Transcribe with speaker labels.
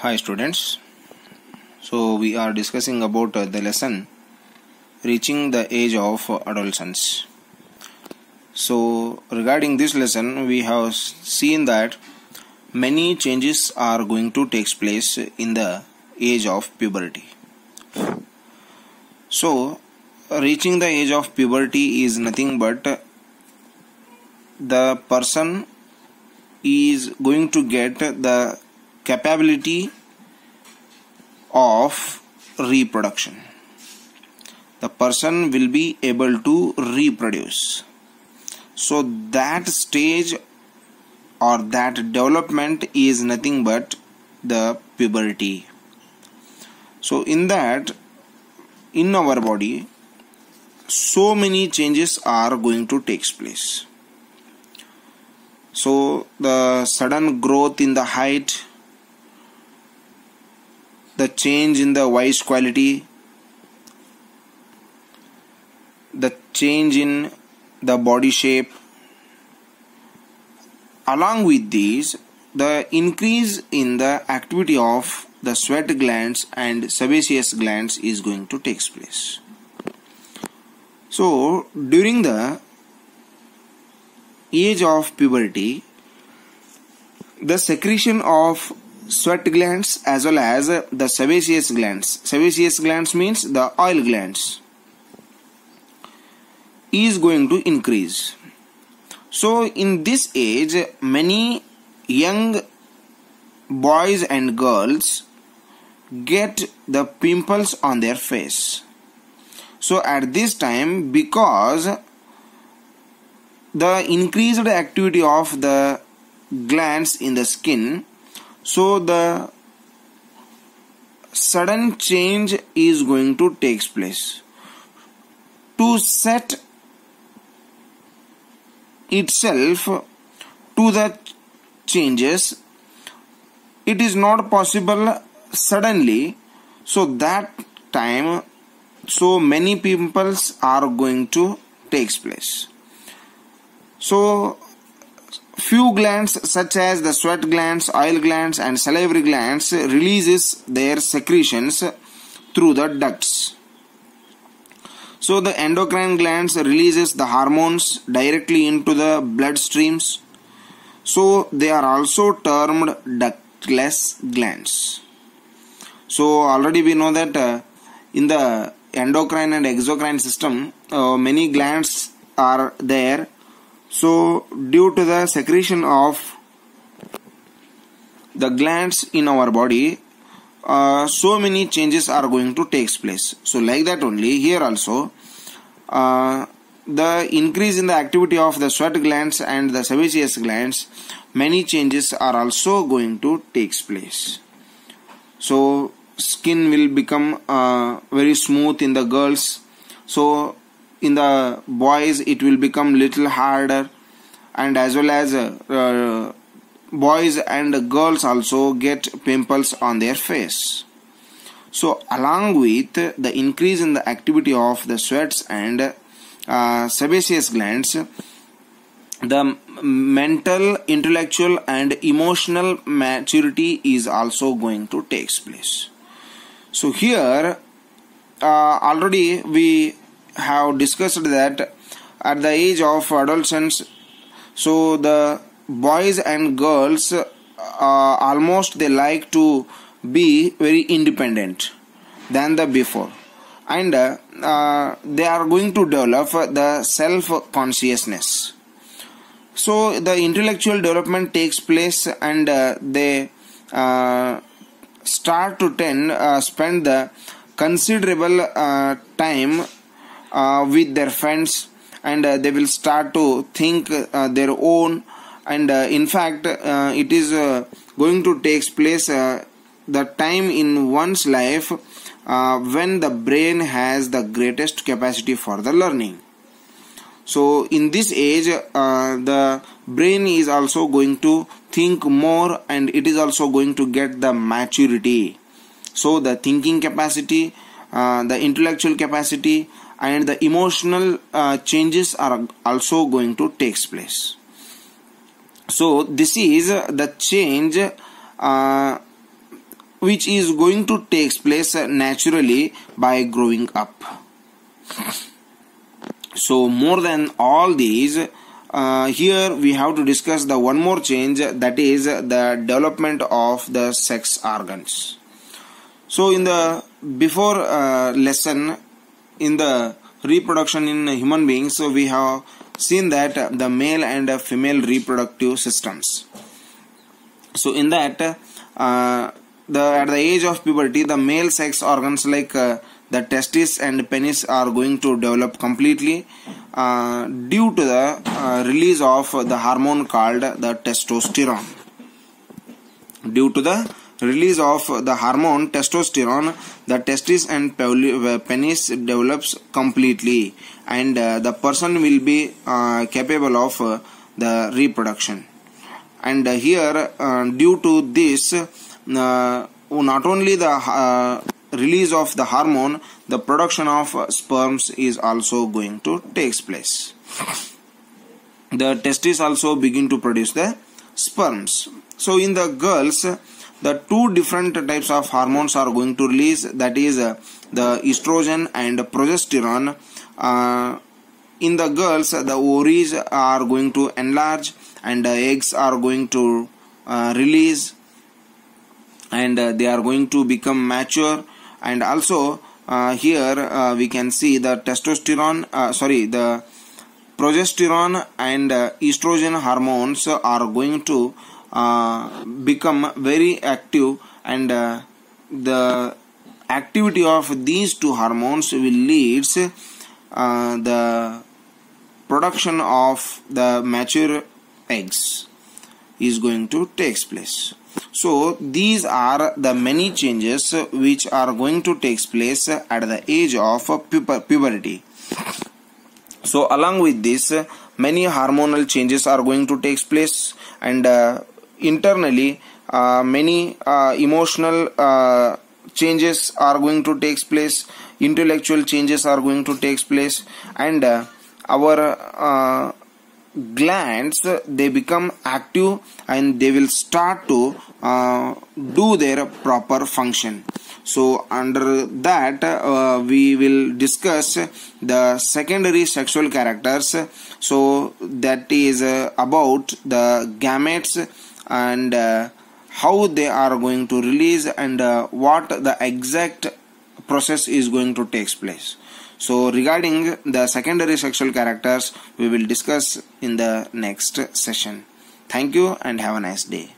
Speaker 1: Hi students. So we are discussing about uh, the lesson reaching the age of adolescence. So regarding this lesson we have seen that many changes are going to take place in the age of puberty. So reaching the age of puberty is nothing but the person is going to get the capability of reproduction. The person will be able to reproduce. So, that stage or that development is nothing but the puberty. So, in that, in our body, so many changes are going to take place so the sudden growth in the height the change in the voice quality the change in the body shape. Along with these the increase in the activity of the sweat glands and sebaceous glands is going to take place. So during the age of puberty, the secretion of sweat glands as well as uh, the sebaceous glands. Sebaceous glands means the oil glands is going to increase. So in this age, many young boys and girls get the pimples on their face. So at this time, because the increased activity of the glands in the skin so the sudden change is going to take place. To set itself to the changes it is not possible suddenly. So that time so many pimples are going to takes place. So, few glands such as the sweat glands, oil glands and salivary glands releases their secretions through the ducts. So the endocrine glands releases the hormones directly into the blood streams. So they are also termed ductless glands. So already we know that uh, in the endocrine and exocrine system uh, many glands are there so, due to the secretion of the glands in our body, uh, so many changes are going to take place. So, like that only here also, uh, the increase in the activity of the sweat glands and the sebaceous glands, many changes are also going to take place. So, skin will become uh, very smooth in the girls. So, in the boys it will become little harder. And as well as uh, uh, boys and girls also get pimples on their face. So along with the increase in the activity of the sweats and uh, sebaceous glands the mental intellectual and emotional maturity is also going to take place. So here uh, already we have discussed that at the age of adolescence so the boys and girls uh, almost they like to be very independent than the before. And uh, they are going to develop the self consciousness so the intellectual development takes place and uh, they uh, start to tend uh, spend the considerable time uh, with their friends and uh, they will start to think uh, their own. And in fact it is going to take place the time in one's life uh, when the brain has the greatest capacity for the learning. So in this age uh, the brain is also going to think more and it is also going to get the maturity. So the thinking capacity uh, the intellectual capacity and the emotional uh, changes are also going to take place. So this is the change uh, which is going to take place naturally by growing up. So more than all these uh, here we have to discuss the one more change that is the development of the sex organs. So in the before uh, lesson in the reproduction in human beings so we have seen that the male and female reproductive systems. So in that uh, the at the age of puberty the male sex organs like uh, the testis and penis are going to develop completely uh, due to the uh, release of the hormone called the testosterone. Due to the release of the hormone testosterone the testis and uh, penis develops completely and uh, the person will be uh, capable of uh, the reproduction and here due to this not only the release of the hormone, the production of sperms is also going to takes place. The testes also begin to produce the sperms. So in the girls, the two different types of hormones are going to release that is uh, the estrogen and progesterone. Uh, in the girls, the ovaries are going to enlarge and the eggs are going to uh, release and uh, they are going to become mature and also uh, here uh, we can see the testosterone sorry the progesterone and estrogen hormones are going to uh, become very active and uh, the activity of these two hormones will leads the production of the mature eggs is going to takes place so these are the many changes which are going to take place at the age of puberty. So along with this many hormonal changes are going to take place and uh, internally uh, many uh, emotional uh, changes are going to take place intellectual changes are going to take place and our glands they become active and they will start to uh, do their proper function. So under that uh, we will discuss the secondary sexual characters. So that is uh, about the gametes and uh, how they are going to release and uh, what the exact process is going to take place so regarding the secondary sexual characters, we will discuss in the next session. Thank you and have a nice day.